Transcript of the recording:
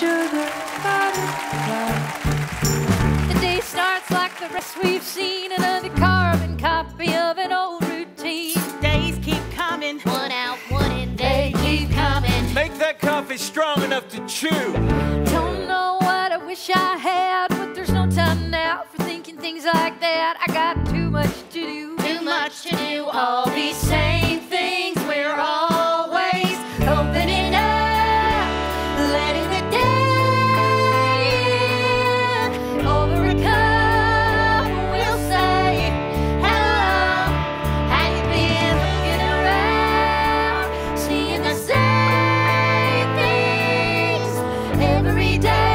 sugar. The day starts like the rest we've seen, another carbon copy of an old routine. Days keep coming. One out, one in, they keep coming. Make that coffee strong enough to chew. Don't know what I wish I had, but there's no time now for thinking things like that. I got too much to do, Too much to do. all every day.